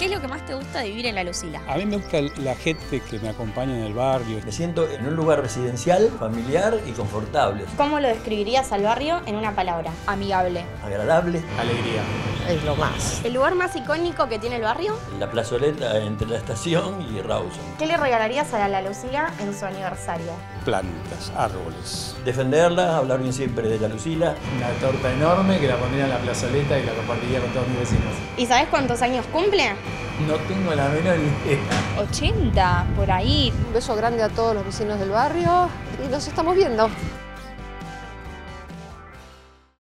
¿Qué es lo que más te gusta de vivir en La Lucila? A mí me gusta la gente que me acompaña en el barrio. Me siento en un lugar residencial, familiar y confortable. ¿Cómo lo describirías al barrio en una palabra? Amigable. Agradable. Alegría. Es lo más. ¿El lugar más icónico que tiene el barrio? La plazoleta entre la estación y Rawson. ¿Qué le regalarías a La Lucila en su aniversario? Plantas, árboles. Defenderla, hablar bien siempre de la Lucila. Una torta enorme que la pondría en la plazoleta y la compartiría con todos mis vecinos. ¿Y sabes cuántos años cumple? No tengo la menor idea. 80, por ahí. Un beso grande a todos los vecinos del barrio y nos estamos viendo.